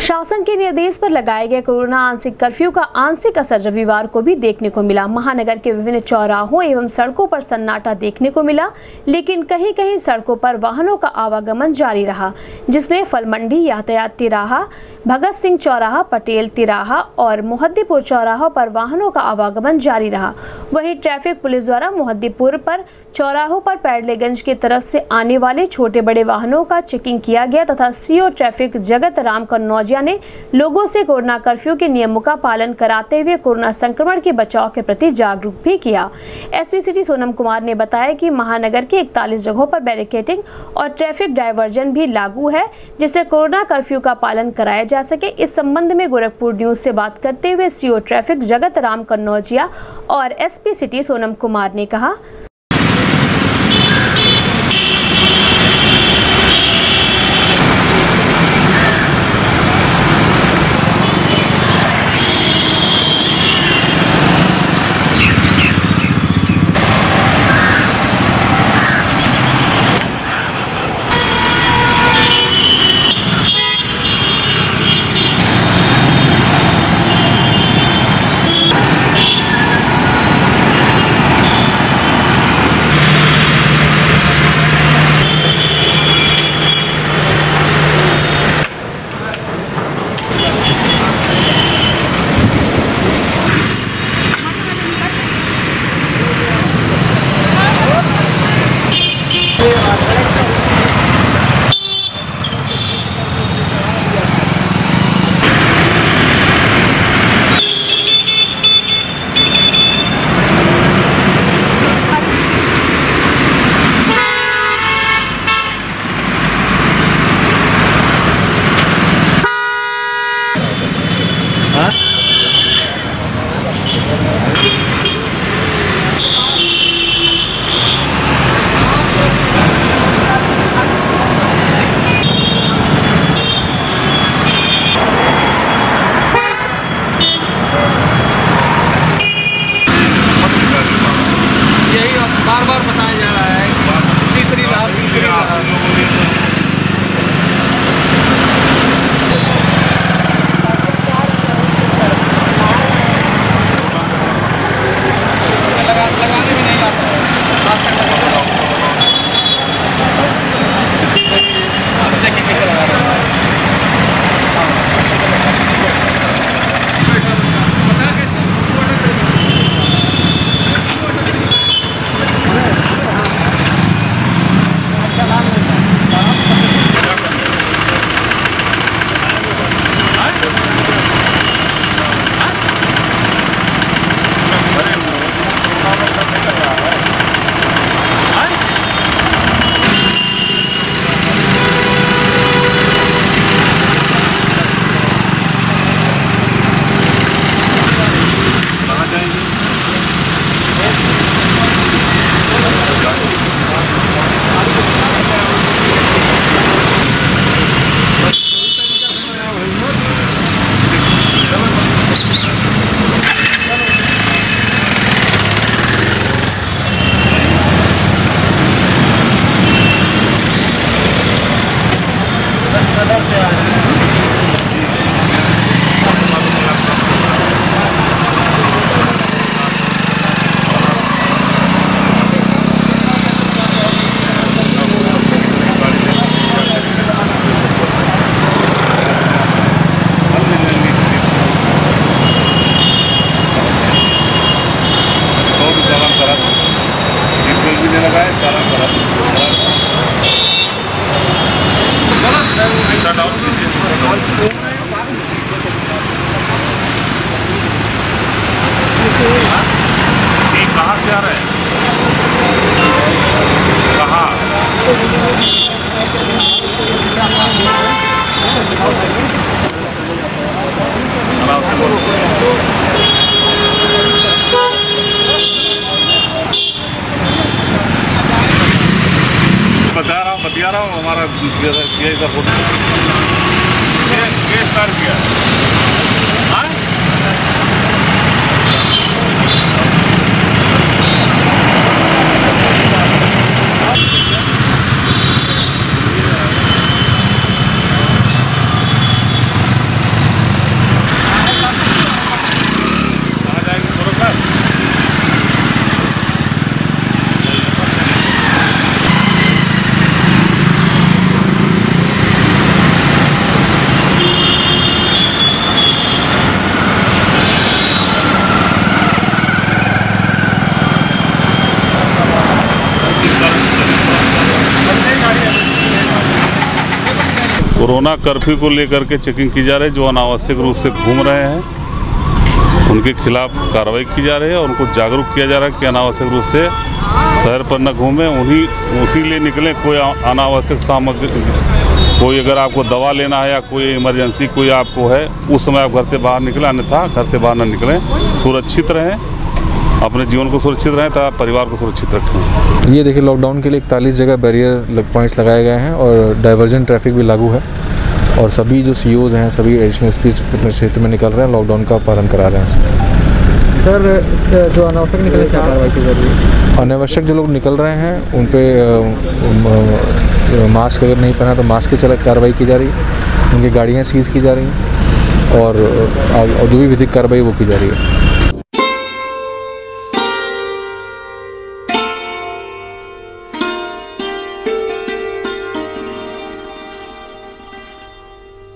शासन के निर्देश पर लगाए गए कोरोना आंशिक कर्फ्यू का आंशिक असर रविवार को भी देखने को मिला। महानगर के विभिन्न चौराहों एवं सड़कों पर सन्नाटा देखने को मिला, लेकिन कहीं कहीं सड़कों पर वाहनों का आवागमन जारी रहा, जिसमें फल मंडी यातायात तिराहा, भगत सिंह चौराहा, पटेल तिराहा और मोहद्दीपुर चौराहा पर वाहनों का आवागमन जारी रहा। वहीं ट्रैफ़िक पुलिस द्वारा मोहद्दीपुर पर चौराहों पर पैडलेगंज की तरफ़ से आने वाले छोटे बड़े वाहनों का चेकिंग किया गया तथा सीओ ट्रैफ़िक जगत राम कन्नौज कनौजिया ने लोगों से कोरोना कर्फ्यू के नियमों का पालन कराते हुए कोरोना संक्रमण के बचाव के प्रति जागरूक भी किया। एसपी सिटी सोनम कुमार ने बताया कि महानगर के इकतालीस जगहों पर बैरिकेटिंग और ट्रैफ़िक डायवर्जन भी लागू है, जिससे कोरोना कर्फ्यू का पालन कराया जा सके। इस संबंध में गोरखपुर न्यूज़ से बात करते हुए सीओ ट्रैफ़िक जगत राम कन्नौजिया और एसपी सिटी सोनम कुमार ने कहा huh? बता रहा हूँ बतिया रहा हूँ हमारा ये का फ़ोटो ये किया कोरोना कर्फ्यू को लेकर के चेकिंग की जा रही है, जो अनावश्यक रूप से घूम रहे हैं, उनके खिलाफ कार्रवाई की जा रही है और उनको जागरूक किया जा रहा है कि अनावश्यक रूप से शहर पर न घूमें, उन्हीं उसी लिए निकलें, कोई अनावश्यक सामग्री, कोई अगर आपको दवा लेना है या कोई इमरजेंसी कोई आपको है, उस समय आप घर से बाहर निकलें, अन्यथा घर से बाहर न निकलें, सुरक्षित रहें। अपने जीवन को सुरक्षित रहें तथा परिवार को सुरक्षित रखें। ये देखिए लॉकडाउन के लिए इकतालीस जगह बैरियर लग पॉइंट्स लगाए गए हैं और डाइवर्जन ट्रैफ़िक भी लागू है। और सभी जो सी हैं सभी एडिशनल एस अपने क्षेत्र में निकल रहे हैं लॉकडाउन का पालन करा रहे हैं। सर जो अनावश्यक निकले क्या कार्रवाई की अनावश्यक जो लोग निकल रहे हैं उन पर मास्क अगर नहीं पहना तो मास्क के चलक कार्रवाई की जा रही है। उनकी गाड़ियाँ सीज की जा रही हैं और जो भी विधिक कार्रवाई वो की जा रही है।